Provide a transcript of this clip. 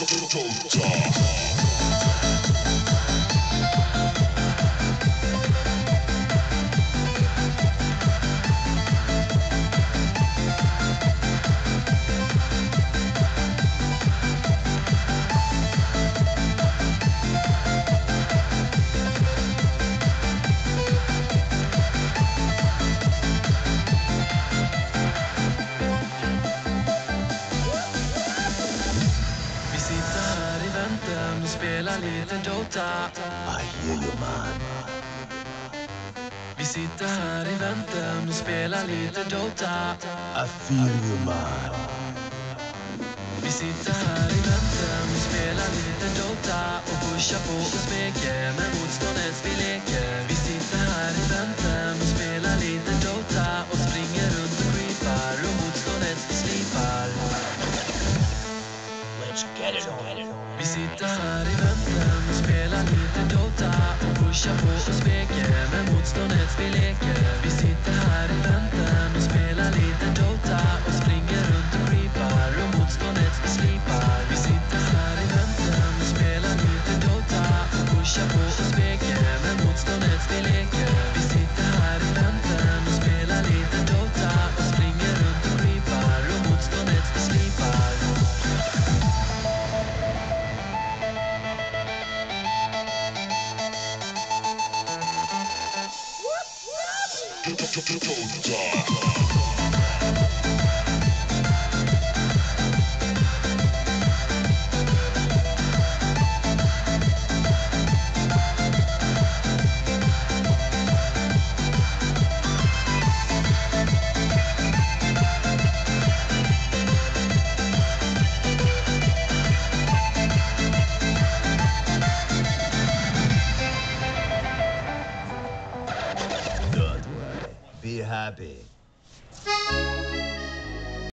Vi spelar lite Dota. I hear you man. Vi sitter här i väntan och spelar lite Dota. I feel you man. Vi sitter här i väntan och spelar lite Dota och pushar på och smeker med motståndets vi leker. Vi sitter här i väntan och spelar lite Dota och springer runt och creepar och motståndets vi slipar. Let's get it on. Sitter här i väntan och spelar lite Dota och pushar på och smeker med motståndet vi 도도도도도자 Be happy.